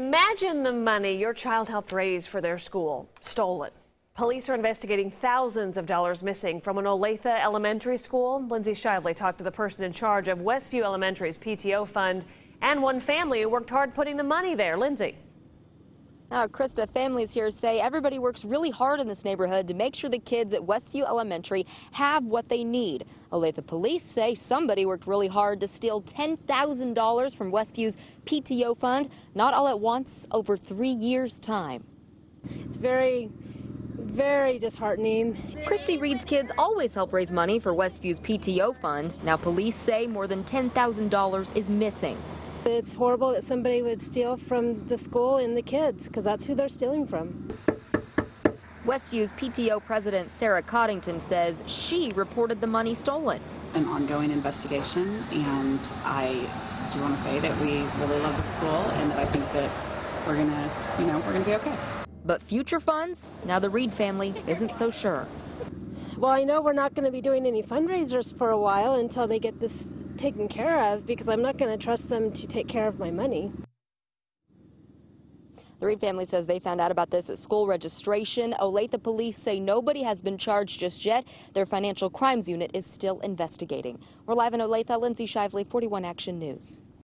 Imagine the money your child helped raise for their school stolen. Police are investigating thousands of dollars missing from an Olathe elementary school. Lindsay Shively talked to the person in charge of Westview Elementary's PTO fund and one family who worked hard putting the money there. Lindsay. Now, Krista, families here say everybody works really hard in this neighborhood to make sure the kids at Westview Elementary have what they need. Olathe police say somebody worked really hard to steal $10,000 from Westview's PTO fund, not all at once, over three years' time. It's very, very disheartening. Christy Reed's kids always help raise money for Westview's PTO fund. Now, police say more than $10,000 is missing. It's horrible that somebody would steal from the school and the kids because that's who they're stealing from. Westview's PTO president Sarah Coddington says she reported the money stolen. An ongoing investigation, and I do want to say that we really love the school and that I think that we're gonna, you know, we're gonna be okay. But future funds? Now the Reed family isn't so sure. Well, I know we're not going to be doing any fundraisers for a while until they get this taken care of because I'm not going to trust them to take care of my money. The Reed family says they found out about this at school registration. Oh, Olathe police say nobody has been charged just yet. Their financial crimes unit is still investigating. We're live in Olathe. Lindsay Shively, 41 Action News.